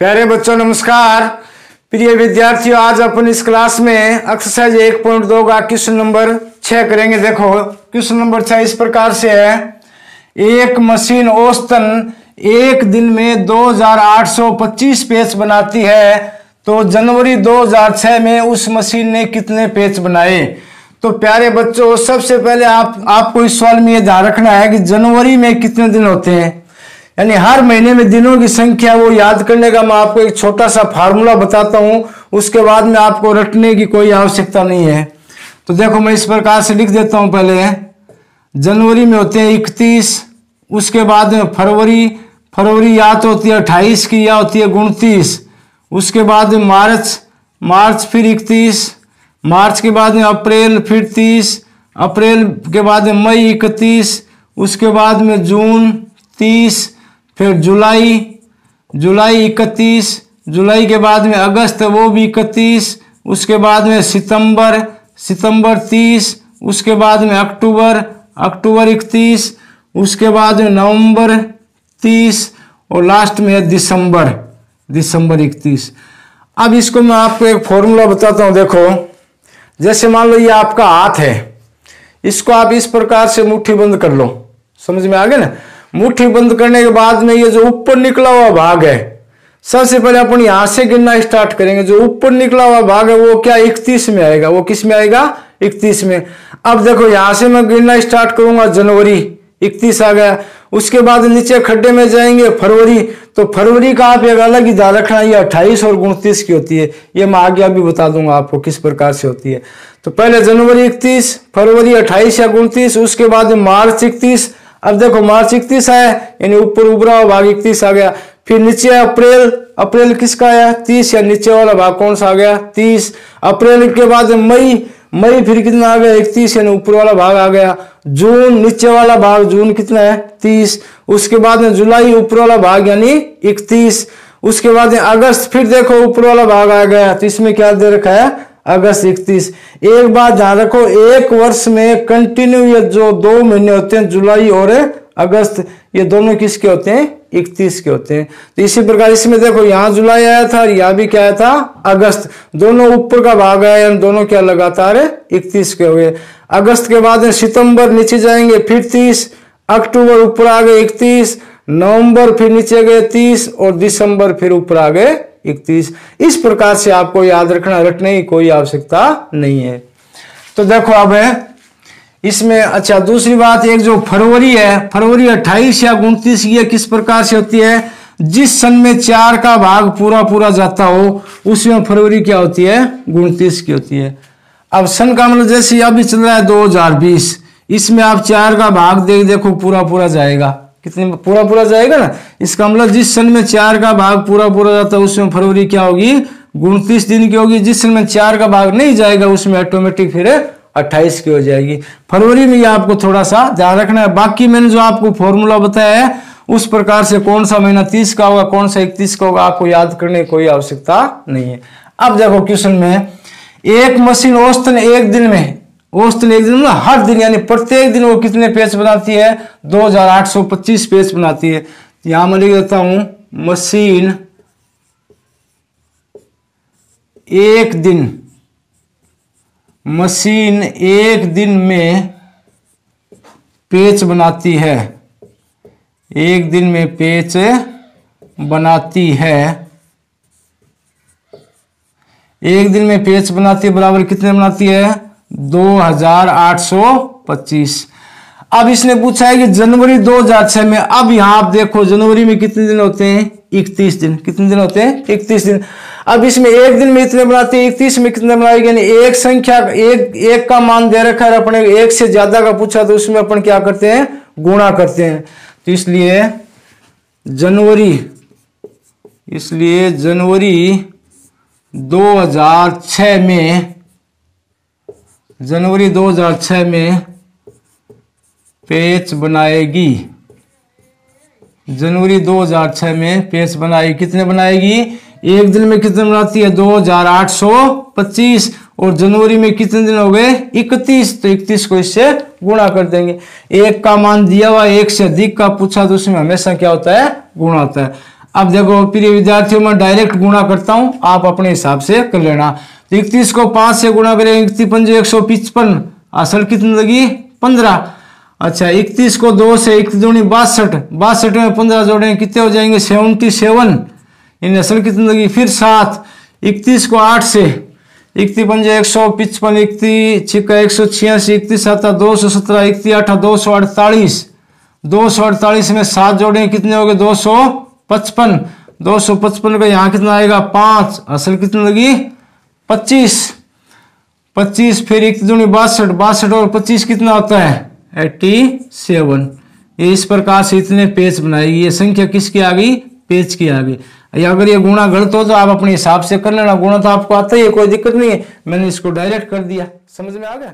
प्यारे बच्चों, नमस्कार। प्रिय विद्यार्थियों, आज अपन इस क्लास में एक्सरसाइज एक पॉइंट दो का क्वेश्चन नंबर छह करेंगे। देखो क्वेश्चन नंबर छह इस प्रकार से है। एक मशीन औसतन एक दिन में 2825 पेच बनाती है। तो जनवरी 2006 में उस मशीन ने कितने पेच बनाए? तो प्यारे बच्चों, सबसे पहले आप, आपको इस सवाल में यह ध्यान रखना है कि जनवरी में कितने दिन होते हैं? यानी हर महीने में दिनों की संख्या वो याद करने का मैं आपको एक छोटा सा फार्मूला बताता हूँ, उसके बाद में आपको रटने की कोई आवश्यकता नहीं है। तो देखो मैं इस प्रकार से लिख देता हूँ पहले। जनवरी में होते हैं इकतीस, उसके बाद में फरवरी फरवरी या तो होती है अट्ठाईस की या होती है उनतीस, उसके बाद में मार्च मार्च फिर इकतीस, मार्च के बाद में अप्रैल फिर तीस, अप्रैल के बाद में मई इकतीस, उसके बाद में जून तीस फिर जुलाई जुलाई इकतीस, जुलाई के बाद में अगस्त, वो भी इकतीस, उसके बाद में सितंबर सितंबर तीस, उसके बाद में अक्टूबर अक्टूबर इकतीस, उसके बाद में नवंबर तीस, और लास्ट में है दिसंबर दिसंबर इकतीस। अब इसको मैं आपको एक फॉर्मूला बताता हूँ, देखो। जैसे मान लो ये आपका हाथ है, इसको आप इस प्रकार से मुट्ठी बंद कर लो। समझ में आ गया ना? मुट्ठी बंद करने के बाद में ये जो ऊपर निकला हुआ भाग है, सबसे पहले अपन यहाँ से गिनना स्टार्ट करेंगे। जो ऊपर निकला हुआ भाग है, वो क्या इकतीस में आएगा? वो किसमें आएगा? इकतीस में। अब देखो, यहाँ से मैं गिनना स्टार्ट करूँगा, जनवरी इकतीस आ गया। उसके बाद नीचे खड्डे में जाएँगे, फरवरी। तो फरवरी का आप एक अलग ही ध्यान रखना, ये अट्ठाईस और उनतीस की होती है। ये मैं आगे अभी बता दूँगा आपको किस प्रकार से होती है। तो पहले जनवरी इकतीस, फरवरी अट्ठाईस या उनतीस, उसके बाद मार्च इकतीस अब देखो मार्च इकतीस आया यानी ऊपर उभरा हुआ भाग इकतीस आ गया। फिर नीचे अप्रैल अप्रैल किसका आया? तीस, या नीचे वाला भाग कौन सा आ गया? तीस। अप्रैल के बाद मई मई फिर कितना आ गया? इकतीस, यानी ऊपर वाला भाग आ गया। जून, नीचे वाला भाग जून कितना है? तीस। उसके बाद में जुलाई ऊपर वाला भाग, यानी इकतीस। उसके बाद अगस्त फिर देखो ऊपर वाला भाग आ गया। तो इसमें क्या दे रखा है? अगस्त इकतीस। एक बात ध्यान रखो, एक वर्ष में कंटिन्यू ये जो दो महीने होते हैं, जुलाई और अगस्त, ये दोनों किसके होते हैं? इकतीस के होते हैं। तो इसी प्रकार इसमें देखो, यहाँ जुलाई आया था, और यहाँ भी क्या आया था? अगस्त। दोनों ऊपर का भाग आया दोनों क्या लगातार है इकतीस के हुए। अगस्त के बाद सितंबर नीचे जाएँगे, फिर तीस। अक्टूबर ऊपर आ गए इकतीस। नवंबर फिर नीचे गए तीस। और दिसंबर फिर ऊपर आ गए इकतीस। इस प्रकार से आपको याद रखना रखने की कोई आवश्यकता नहीं है। तो देखो अब इसमें अच्छा दूसरी बात, एक जो फरवरी है, फरवरी 28 या उनतीस, ये किस प्रकार से होती है? जिस सन में चार का भाग पूरा पूरा जाता हो, उसमें फरवरी क्या होती है? उनतीस की होती है। अब सन का मतलब जैसे अभी चल रहा है 2020 इसमें आप चार का भाग देख, देखो पूरा पूरा जाएगा। कितने पूरा पूरा जाएगा ना? इसका मतलब जिस सन में चार का भाग पूरा पूरा जाता है, उसमें फरवरी क्या होगी? उनतीस दिन की होगी। जिस सन में चार का भाग नहीं जाएगा, उसमें ऑटोमेटिक फिर अट्ठाईस की हो जाएगी। फरवरी में आपको थोड़ा सा ध्यान रखना है। बाकी मैंने जो आपको फॉर्मूला बताया है, उस प्रकार से कौन सा महीना तीस का होगा, कौन सा इकतीस का होगा, आपको याद करने की कोई आवश्यकता नहीं है। अब देखो क्वेश्चन में, एक मशीन औसतन एक दिन में औसतन एक दिन में हर दिन, यानी प्रत्येक दिन वो कितने पेज बनाती है? 2825 पेज बनाती है। यहाँ मैं लिख देता हूँ, मशीन एक दिन। मशीन एक दिन में पेच बनाती है। एक दिन में पेच बनाती है। एक दिन में पेच बनाती है, बराबर कितने बनाती है? दो हज़ार आठ सौ पच्चीस। अब इसने पूछा है कि जनवरी 2006 में, अब यहाँ आप देखो, जनवरी में कितने दिन होते हैं? इकतीस दिन। कितने दिन होते हैं? इकतीस दिन। अब इसमें एक दिन में इतने बनाते हैं, इकतीस में कितने बनाएगी यानी एक संख्या, एक एक का मान दे रखा है अपने एक से ज़्यादा का पूछा तो उसमें अपन क्या करते हैं? गुणा करते हैं। तो इसलिए जनवरी इसलिए जनवरी 2006 में जनवरी 2006 में पेच बनाएगी। जनवरी 2006 में पेच बनाएगी। कितने बनाएगी? एक दिन में कितने बनाती है? 2825 और जनवरी में कितने दिन हो गए? 31 तो 31 को इससे गुणा कर देंगे। एक का मान दिया हुआ एक से अधिक का पूछा तो उसमें हमेशा क्या होता है? गुणा होता है। अब देखो, प्रिय विद्यार्थियों, में डायरेक्ट गुणा करता हूँ। आप अपने हिसाब से कर लेना। इकतीस को पाँच से गुणा करें, इकतीस पंजे एक सौ पिचपन, असल कितनी लगी? पंद्रह। अच्छा इकतीस को दो से इकतीस दूनी बासठ बासठ में पंद्रह जोड़े, कितने हो जाएँगे? Seventy seven. इन असल कितनी लगी? फिर सात। इकतीस को आठ से, इकतीस पंजे एक सौ पिचपन, इकतीस छिका एक सौ छियासी, इकतीस सात दो सौ सत्रह, इकतीस आठ दो सौ अड़तालीस। दो सौ अड़तालीस में सात जोड़े, कितने हो गए? दो सौ पचपन। दो सौ पचपन का यहाँ कितना आएगा? पाँच। असल कितनी लगी? पच्चीस। पच्चीस फिर एक दूनी बासठ। बासठ और पच्चीस कितना होता है? Eighty seven. इस प्रकार से इतने पेज बनाए। ये संख्या किसकी आ गई? पेज की आ गई। अगर ये गुणा गलत हो तो आप अपने हिसाब से कर लेना। गुणा तो आपको आता ही है, कोई दिक्कत नहीं है। मैंने इसको डायरेक्ट कर दिया। समझ में आ गया?